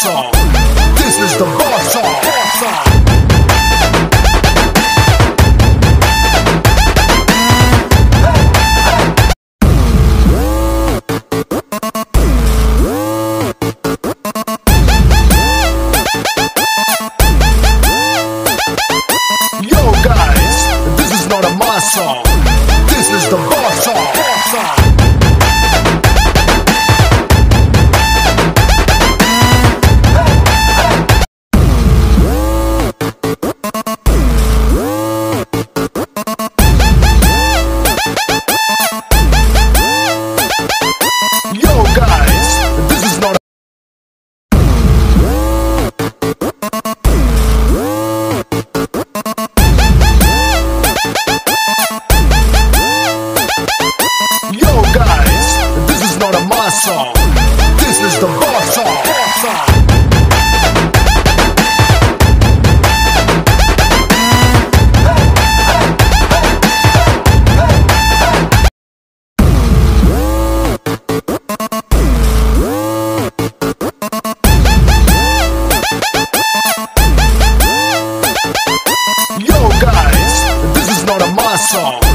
song. This is the boss song. Song. Yo guys, this is not a my song. This is the is the boss. Boss. Yo guys, this is not a song.